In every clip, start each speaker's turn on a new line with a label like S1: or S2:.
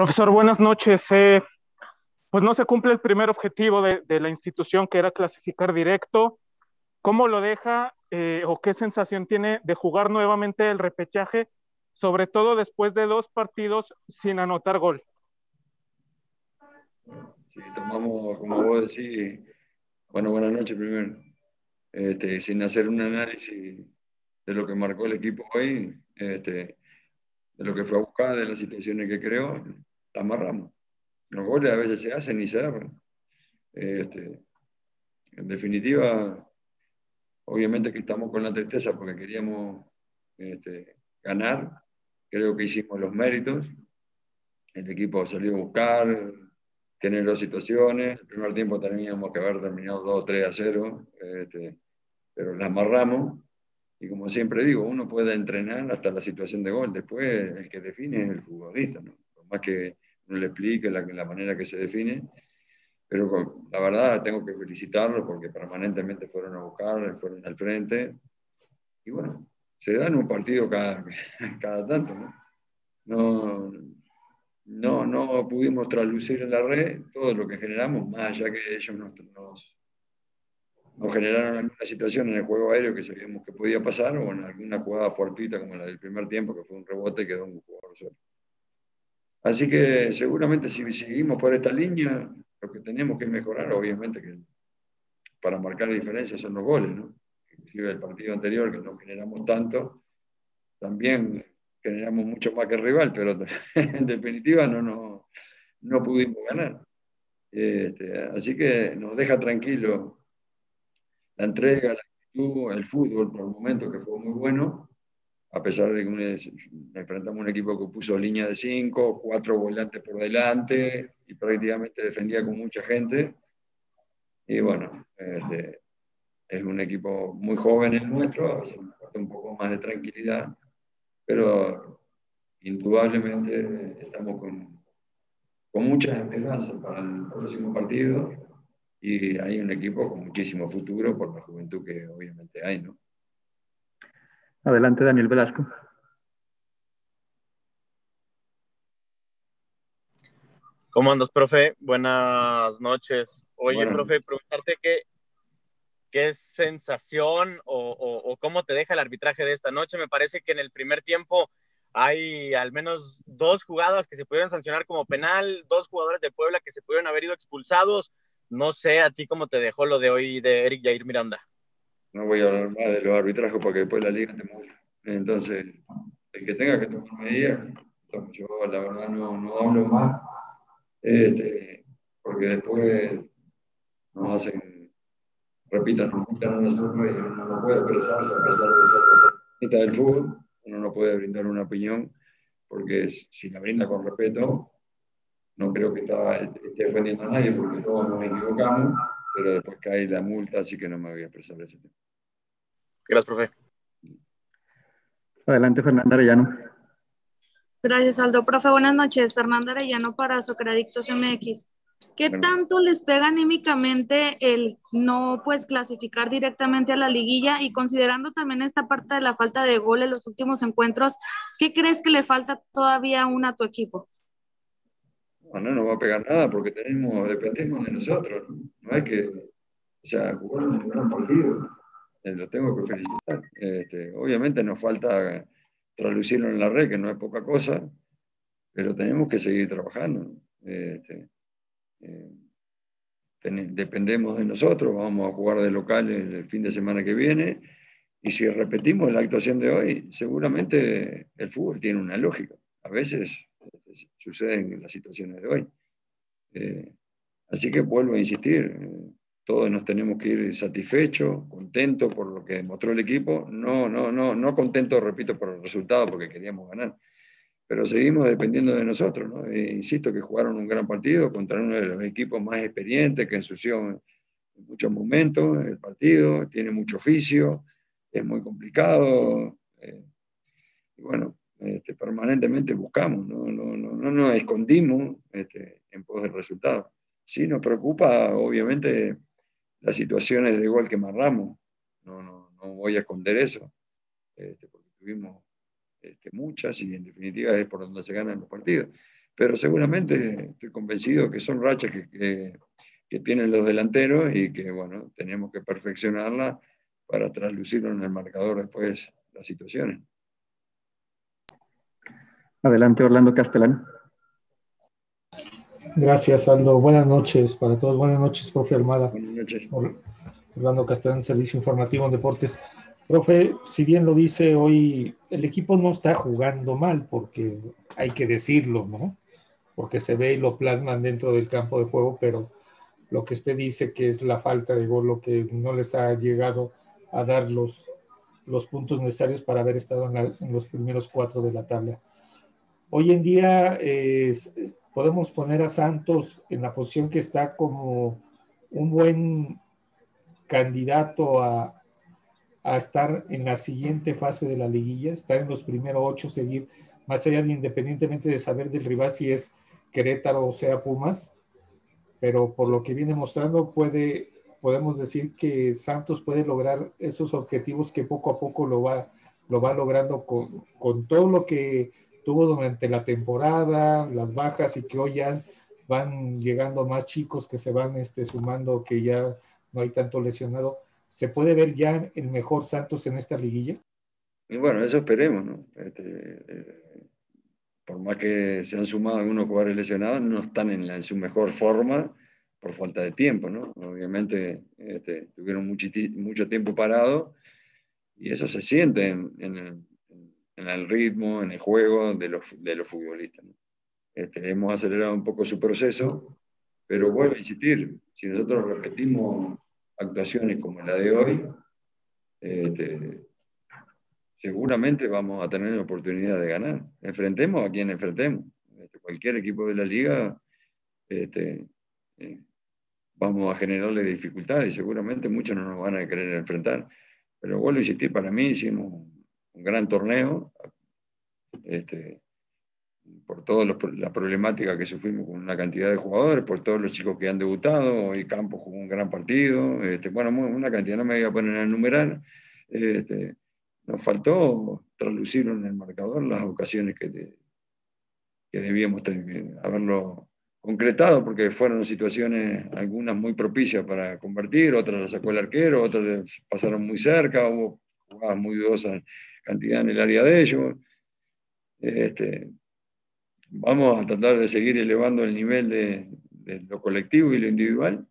S1: Profesor, buenas noches. Eh, pues no se cumple el primer objetivo de, de, la institución, que era clasificar directo. ¿Cómo lo deja eh, o qué sensación tiene de jugar nuevamente el repechaje, sobre todo después de dos partidos sin anotar gol?
S2: Sí, tomamos, como vos decís, bueno, buenas noches primero, este, sin hacer un análisis de lo que marcó el equipo hoy, este, de lo que fue a buscar, de las situaciones que creó, la amarramos. Los goles a veces se hacen y se dan. Este, en definitiva, obviamente que estamos con la tristeza porque queríamos este, ganar. Creo que hicimos los méritos. El equipo salió a buscar, generó situaciones. El primer tiempo teníamos que haber terminado 2-3 a 0, este, pero la amarramos. Y como siempre digo, uno puede entrenar hasta la situación de gol, después el que define es el futbolista, ¿no? Más que no le explique la, la manera que se define, pero la verdad tengo que felicitarlos porque permanentemente fueron a buscar, fueron al frente, y bueno, se dan un partido cada, cada tanto, ¿no? No, no, pudimos traslucir en la red todo lo que generamos, más allá que ellos nos, nos generaron alguna situación en el juego aéreo que sabíamos que podía pasar o en alguna jugada fortuita como la del primer tiempo, que fue un rebote y quedó un jugador solo. Así que seguramente si seguimos por esta línea, lo que tenemos que mejorar, obviamente, que para marcar la diferencia son los goles, ¿no? Inclusive el partido anterior, que no generamos tanto, también generamos mucho más que el rival, pero en definitiva no, no, no pudimos ganar. Este, así que nos deja tranquilo la entrega, la actitud, el fútbol por el momento que fue muy bueno, a pesar de que enfrentamos un equipo que puso línea de cinco, cuatro volantes por delante y prácticamente defendía con mucha gente. Y bueno, este, es un equipo muy joven el nuestro, un poco más de tranquilidad, pero indudablemente estamos con, con muchas esperanzas para el próximo partido y hay un equipo con muchísimo futuro por la juventud que obviamente hay, ¿no?
S3: Adelante, Daniel Velasco.
S4: ¿Cómo andas, profe? Buenas noches. Oye, bueno. profe, preguntarte qué, qué sensación o, o, o, cómo te deja el arbitraje de esta noche. Me parece que en el primer tiempo hay al menos dos jugadas que se pudieron sancionar como penal, dos jugadores de Puebla que se pudieron haber ido expulsados. No sé a ti cómo te dejó lo de hoy de Eric Jair Miranda.
S2: No voy a hablar más de los arbitrajes porque después la liga te mueve. Entonces, el que tenga que tomar medidas, yo la verdad no, no hablo más, este, porque después nos hacen, repitan, nos quitan a nosotros y uno no puede expresarse a pesar de ser protagonista del fútbol, uno no puede brindar una opinión, porque si la brinda con respeto, no creo que esté defendiendo a nadie porque todos nos equivocamos, pero después cae la multa, así que no me voy a expresar ese tema.
S4: Gracias, profe.
S3: Adelante, Fernanda Arellano.
S5: Gracias, Aldo. Profe, buenas noches. Fernanda Arellano para Socradictos MX. ¿Qué tanto les pega anímicamente el no pues clasificar directamente a la liguilla y considerando también esta parte de la falta de gol en los últimos encuentros, ¿qué crees que le falta todavía aún a tu equipo?
S2: No nos va a pegar nada porque tenemos, dependemos de nosotros. No hay que, o sea, jugar un gran partido. Eh, lo tengo que felicitar. Este, obviamente nos falta traducirlo en la red, que no es poca cosa, pero tenemos que seguir trabajando. Este, eh, dependemos de nosotros, vamos a jugar de local el, el fin de semana que viene. Y si repetimos la actuación de hoy, seguramente el fútbol tiene una lógica. A veces suceden en las situaciones de hoy. Eh, así que vuelvo a insistir, eh, todos nos tenemos que ir satisfechos, contentos por lo que demostró el equipo, no, no, no, no contentos, repito, por el resultado porque queríamos ganar, pero seguimos dependiendo de nosotros. ¿no? E insisto que jugaron un gran partido contra uno de los equipos más experientes que ensució en muchos momentos el partido, tiene mucho oficio, es muy complicado. Eh, y bueno, este, permanentemente buscamos, no, no, no, no nos escondimos este, en pos del resultado. Sí nos preocupa, obviamente, las situaciones de gol que amarramos, no, no, no voy a esconder eso, este, porque tuvimos este, muchas y en definitiva es por donde se ganan los partidos. pero seguramente estoy convencido que son rachas que, que, tienen los delanteros y que, bueno, tenemos que perfeccionarla para traslucirlo en el marcador después las situaciones.
S3: Adelante, Orlando Castellán.
S6: Gracias, Aldo. Buenas noches para todos. Buenas noches, profe Armada.
S2: Buenas noches.
S6: Orlando Castellán, Servicio Informativo en Deportes. Profe, si bien lo dice hoy, el equipo no está jugando mal, porque hay que decirlo, ¿no? Porque se ve y lo plasman dentro del campo de juego, pero lo que usted dice que es la falta de gol, lo que no les ha llegado a dar los, los puntos necesarios para haber estado en, los primeros cuatro de la tabla. Hoy en día podemos poner a Santos en la posición que está como un buen candidato a, estar en la siguiente fase de la liguilla, estar en los primeros ocho, seguir más allá de independientemente de saber del rival si es Querétaro o sea Pumas, pero por lo que viene mostrando puede, podemos decir que Santos puede lograr esos objetivos que poco a poco lo va, lo va logrando con, con todo lo que tuvo durante la temporada, las bajas y que hoy ya van llegando más chicos que se van este, sumando, que ya no hay tanto lesionado. ¿Se puede ver ya el mejor Santos en esta liguilla?
S2: Bueno, eso esperemos, ¿no? Este, eh, por más que se han sumado algunos jugadores lesionados, no están en, su mejor forma por falta de tiempo, ¿no? Obviamente este, tuvieron mucho, mucho tiempo parado y eso se siente en, en, en el ritmo, en el juego de los, de los futbolistas. Este, hemos acelerado un poco su proceso, pero vuelvo a insistir, si nosotros repetimos actuaciones como la de hoy, este, seguramente vamos a tener la oportunidad de ganar. Enfrentemos a quien enfrentemos. Este, cualquier equipo de la liga, este, eh, vamos a generarle dificultades y seguramente muchos no nos van a querer enfrentar. Pero vuelvo a insistir, para mí hicimos un gran torneo, este, por toda la problemática que sufrimos con una cantidad de jugadores, por todos los chicos que han debutado, hoy Campos jugó un gran partido, este, bueno, una cantidad, no me voy a poner a enumerar, este, nos faltó traducir en el marcador las ocasiones que, que debíamos haberlo concretado, porque fueron situaciones, algunas muy propicias para convertir, otras las sacó el arquero, otras pasaron muy cerca, hubo jugadas muy dudosas cantidad en el área de ellos. Este, vamos a tratar de seguir elevando el nivel de, lo colectivo y lo individual,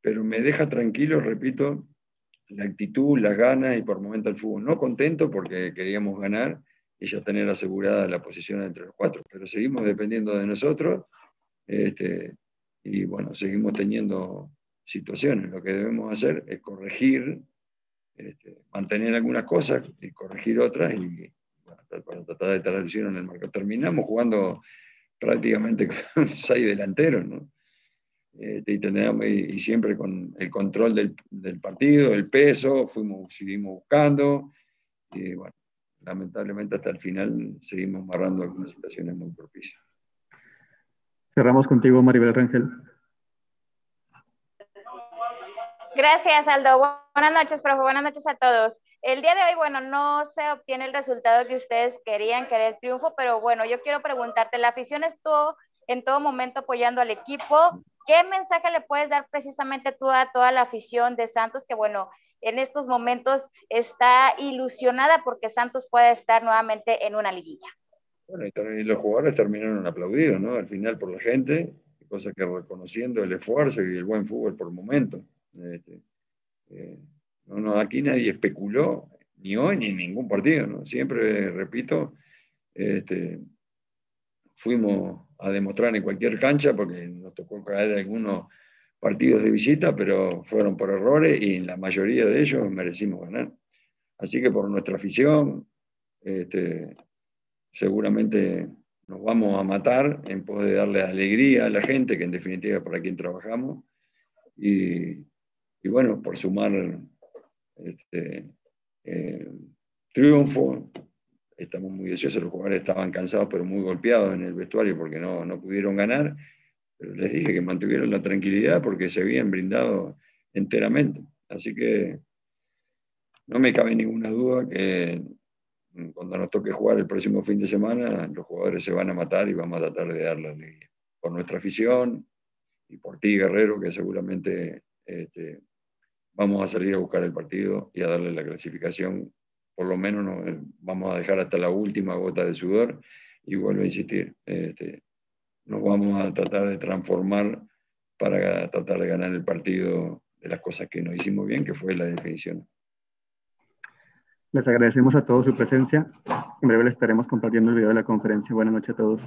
S2: pero me deja tranquilo, repito, la actitud, las ganas y por momento el fútbol. No contento porque queríamos ganar y ya tener asegurada la posición entre los cuatro, pero seguimos dependiendo de nosotros este, y bueno, seguimos teniendo situaciones. Lo que debemos hacer es corregir este, mantener algunas cosas y corregir otras y para tratar de traducir en el marco. Terminamos jugando prácticamente con seis delanteros, ¿no? Este, y, y, siempre con el control del, del, partido, el peso, fuimos, seguimos buscando y bueno, lamentablemente hasta el final seguimos amarrando algunas situaciones muy propicias.
S3: Cerramos contigo, Maribel Rangel.
S7: Gracias, Aldo. Buenas noches, profe. Buenas noches a todos. El día de hoy, bueno, no se obtiene el resultado que ustedes querían, que era el triunfo, pero bueno, yo quiero preguntarte, la afición estuvo en todo momento apoyando al equipo. ¿Qué mensaje le puedes dar precisamente tú a toda la afición de Santos, que bueno, en estos momentos está ilusionada porque Santos puede estar nuevamente en una liguilla?
S2: Bueno, y los jugadores terminaron aplaudidos, ¿no? Al final por la gente, cosa que reconociendo el esfuerzo y el buen fútbol por el momento. Este, eh, no, no, aquí nadie especuló, ni hoy ni en ningún partido. ¿no? Siempre, repito, este, fuimos a demostrar en cualquier cancha, porque nos tocó caer algunos partidos de visita, pero fueron por errores y en la mayoría de ellos merecimos ganar. Así que por nuestra afición, este, seguramente nos vamos a matar en pos de darle alegría a la gente, que en definitiva para quien trabajamos, y, y bueno, por sumar este, eh, triunfo, estamos muy deseosos, los jugadores estaban cansados pero muy golpeados en el vestuario porque no, no pudieron ganar, les dije que mantuvieron la tranquilidad porque se habían brindado enteramente. Así que no me cabe ninguna duda que cuando nos toque jugar el próximo fin de semana, los jugadores se van a matar y vamos a tratar de dar la alegría. Por nuestra afición y por ti, Guerrero, que seguramente este, vamos a salir a buscar el partido y a darle la clasificación. Por lo menos nos, vamos a dejar hasta la última gota de sudor y vuelvo a insistir, este, nos vamos a tratar de transformar para tratar de ganar el partido de las cosas que nos hicimos bien, que fue la definición.
S3: Les agradecemos a todos su presencia. En breve les estaremos compartiendo el video de la conferencia. Buenas noches a todos.